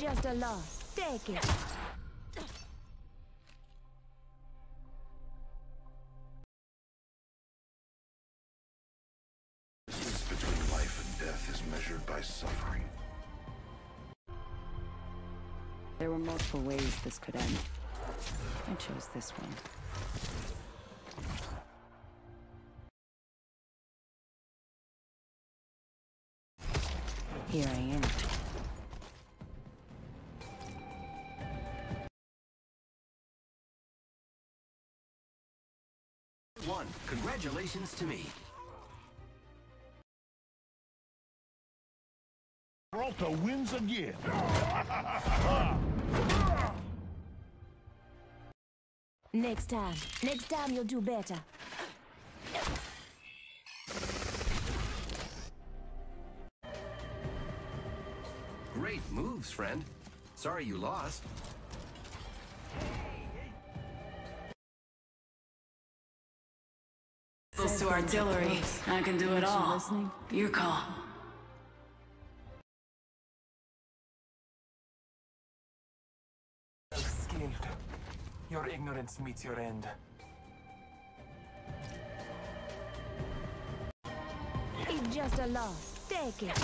It's just a loss. Take it. distance between life and death is measured by suffering. There were multiple ways this could end. I chose this one. Here I am. One. Congratulations to me. Peralta wins again. Next time. Next time you'll do better. Great moves, friend. Sorry you lost. Pistols to artillery. I can do it all. Your call. skilled. Your ignorance meets your end. It's just a loss. Take it.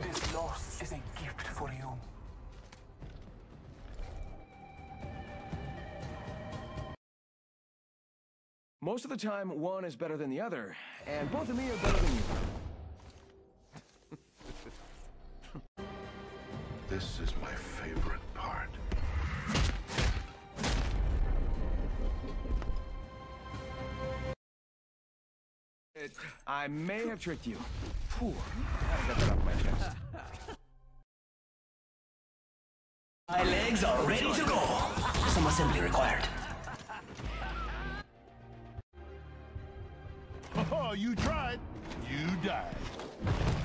This loss is a gift for you. Most of the time, one is better than the other, and both of me are better than you. This is my favorite part. It- I may have tricked you. Poor. I got that off my chest. My legs are ready to go. Some assembly required. Oh, you tried. You died.